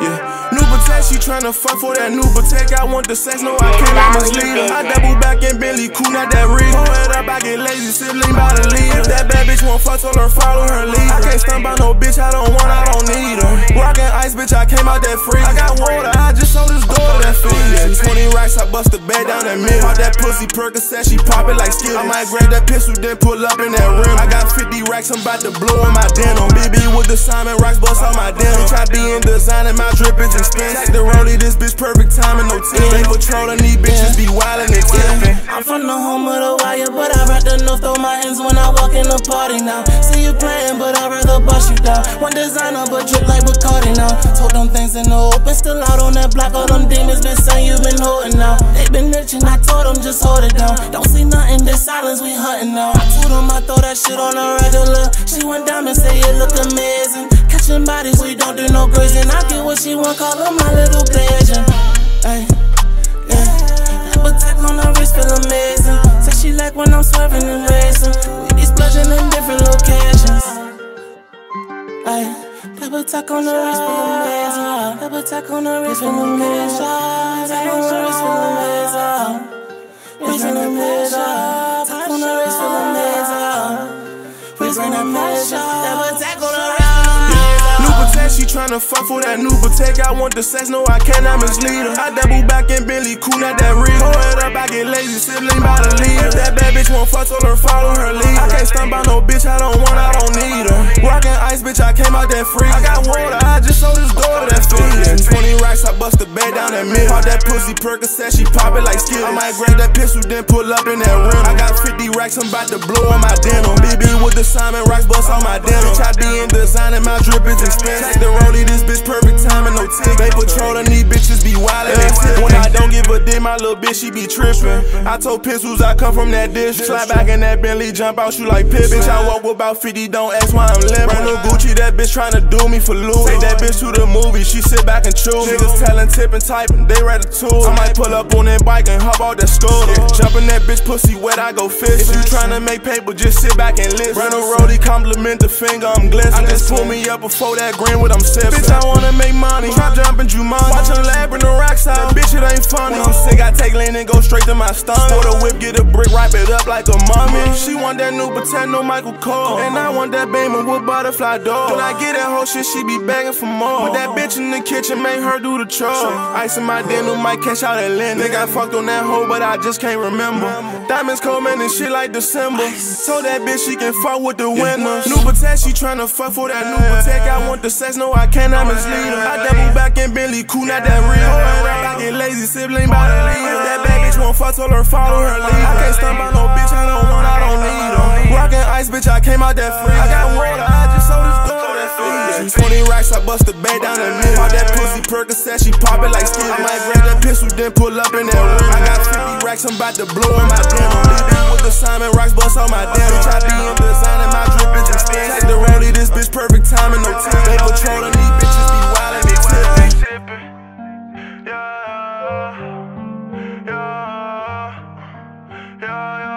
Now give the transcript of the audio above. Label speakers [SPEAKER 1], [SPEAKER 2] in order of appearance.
[SPEAKER 1] Yeah, new she tryna fuck for that new Patek. I want the sex, no, I can't, I mislead her. I double back in Bentley, cool, not that real. Pull it up, I get lazy, sibling by the lead. If that bad bitch won't fuck, tell her follow her lead. I can't stand by no bitch, I don't want, I don't need her. Rockin' ice, bitch, I came out that free. I got water, I just sold this I bust the bed down that middle. Pop that pussy Percocet, she pop it like skill. I might grab that pistol, then pull up in that rim. I got 50 racks, I'm about to blow in my denim. BB with the Simon rocks, bust on my denim. Try being designing my drip is expensive. Take the rollie, this bitch perfect timing, no tip. They patrolling these bitches, be wildin' and tipping.
[SPEAKER 2] I'm from the home of the wire, but I rock the north, my hands when I walk in the party now. See you playing, but I'd rather bust you down. One designer, but drip like Bacardi now. Told them things in the open, still out on that block. All them demons been saying you been holding out. They been itching, I told them just hold it down. Don't see nothing, this silence, we hunting now. I told them I throw that shit on a regular. She went down and say it look amazing. Catching bodies, we don't do no grazing. I get what she want, call her my little pleasure. Like when I'm swerving and racing. We be splurging in different locations. Ay, double tap on the wrist, feel amazing. Double tap on the wrist, feel amazing. Tap on the wrist, feel amazing. Wrist feel amazing. Tap on the wrist. Wrist feel amazing. Double tap on the wrist.
[SPEAKER 1] New she tryna fuck for that new Patek. I want the sex, no, I cannot mislead her. I double back in Bentley, cool, not that real. Pull it up, I get lazy, sibling by the lead. If that bad bitch won't fuck, tell her follow her lead. I can't stand by no bitch, I don't want, I don't need ice, bitch, I came out that free. I got water, I just sold this door to that fee. 20 racks, I bust the bed down that middle. Pop that pussy Percocet, she pop it like skill. I might grab that pistol, then pull up in that rim. I got 50 racks, I'm about to blow on my denim. BB with the Simon rocks, bust on my denim. Bitch, I be in designing, my drip is expensive. Take the rollie, this bitch perfect timing, no tick. They patrolling these bitches be wildin' a my little bitch, she be trippin'. I told pistols I come from that dish. Slide back in that Bentley, jump out, you like Pip. Bitch, I walk with about 50, don't ask why I'm living. Brand new Gucci, that bitch tryna do me for loot. Take that bitch to the movie, she sit back and chew. Niggas telling, tippin', typing, they ready to I might pull up on that bike and hop out that scooter. Jumpin' that bitch pussy wet, I go fish. If you tryna make paper, just sit back and listen. Brand new roadie, compliment the finger, I'm glisten. I just pull me up before that green with I'm sippin'. Bitch, I wanna make money. Trap jumpin' Jumanji. Watchin' lab in the rocks out. Bitch, it ain't funny. When I'm take lean and go straight to my stomach. For the whip, get a brick, wrap it up like a mummy. She want that new Patek, no Michael Kors. And I want that Bayman with butterfly door. When I get that whole shit, she be begging for more. With that bitch in the kitchen, make her do the chore. Ice in my denim might catch out at Lynn. Nigga, I fucked on that hoe, but I just can't remember. Diamonds cold, man, and shit like December. Told that bitch she can fuck with the winners. New Patek, she tryna fuck for that new Patek. I want the sex, no, I cannot mislead her. I double back in Bentley, cool, not that real. I get lazy, sibling by the lead. If that bad bitch won't fuck, tell her follow her lead. I can't stand by no bitch, I don't want, I don't need her. Rockin' ice, bitch, I came out that free. I got water, I just sold this fee. 20 racks, I bust the bed down the middle. Pop that pussy Percocet, she pop it like skill. I might grab that pistol, then pull up in that rim. I got 50 racks, I'm about to blow in my denim. 하여